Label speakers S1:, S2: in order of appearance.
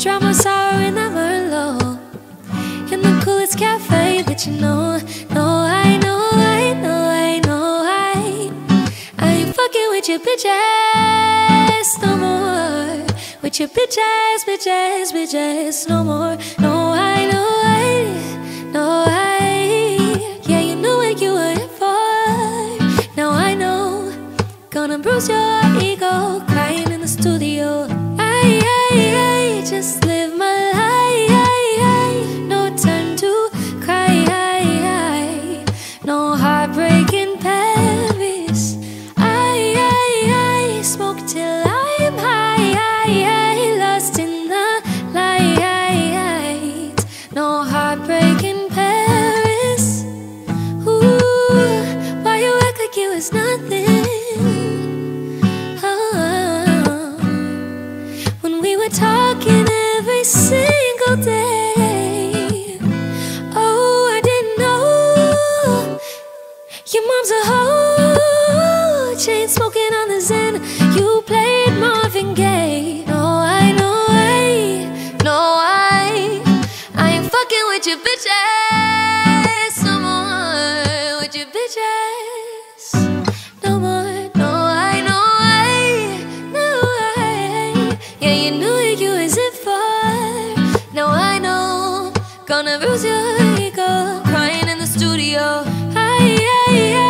S1: Drama sour in that Merlot, in the coolest cafe that you know. No, I know, I know, I know, I. I ain't fucking with your bitch ass no more. With your bitch ass, bitch ass, bitch ass no more. No, I know, I know, I. Yeah, you knew what you were in for. Now I know. Gonna bruise your ego, crying in the studio. I, I, single day. Oh, I didn't know your mom's a hoe. Chain smoking on the Zen. You played Marvin Gaye. No, I know, I no, I I ain't fucking with your bitch ass gonna bruise your ego, crying in the studio. I, I, I